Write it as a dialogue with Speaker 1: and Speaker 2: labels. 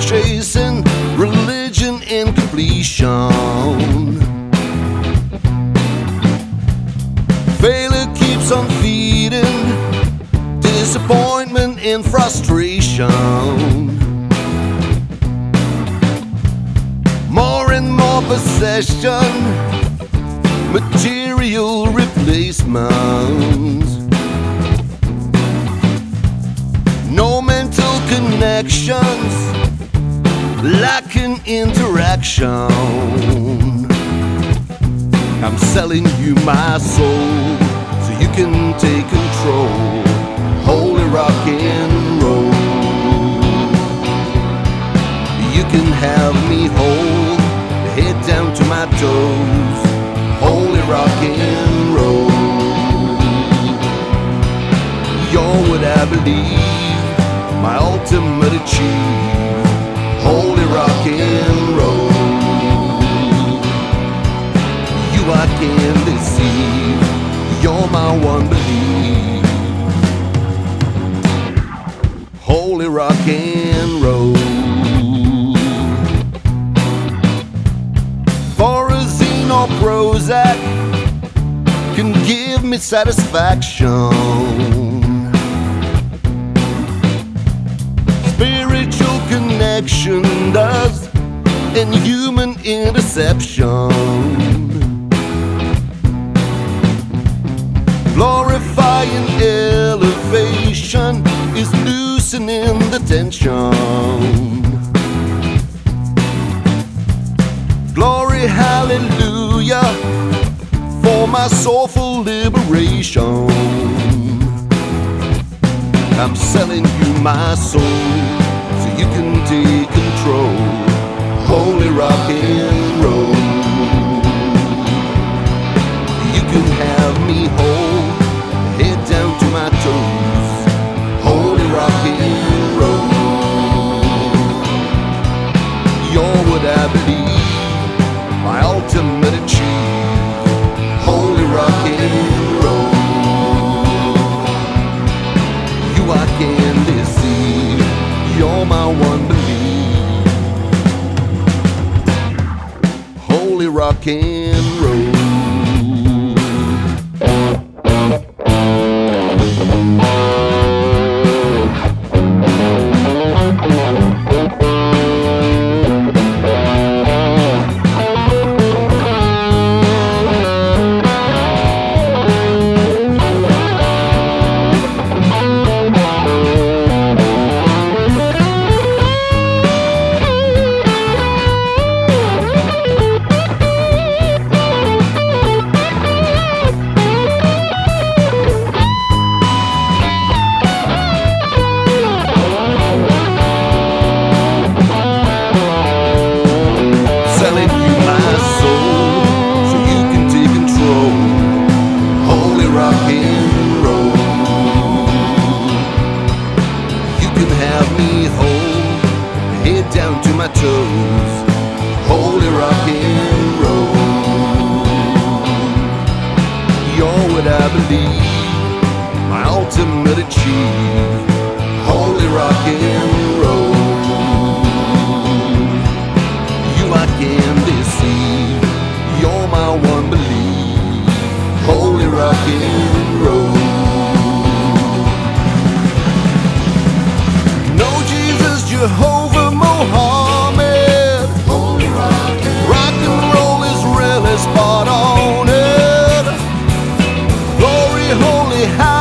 Speaker 1: chasing religion? Failure keeps on feeding disappointment and frustration. Possession, material replacements. No mental connections, lacking interaction. I'm selling you my soul so you can take control. Holy rock and roll. You can have me hold, head down to my toes. Holy rock and roll. You're what I believe, my ultimate achieve. Holy rock and roll. You I can't deceive. You're my one belief. Holy rock and satisfaction. Spiritual connection does, and human interception. Glorifying elevation is loosening the tension. Glory, hallelujah, for my soulful liberation. I'm selling you my soul so you can take control. Holy rock rock and roll. my toes. Holy rock and roll. You're what I believe, my ultimate achieve. Holy rock and roll. You I can deceive. You're my one belief. Holy rock and roll. Jehovah Mohawk. holy, holy house.